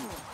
You're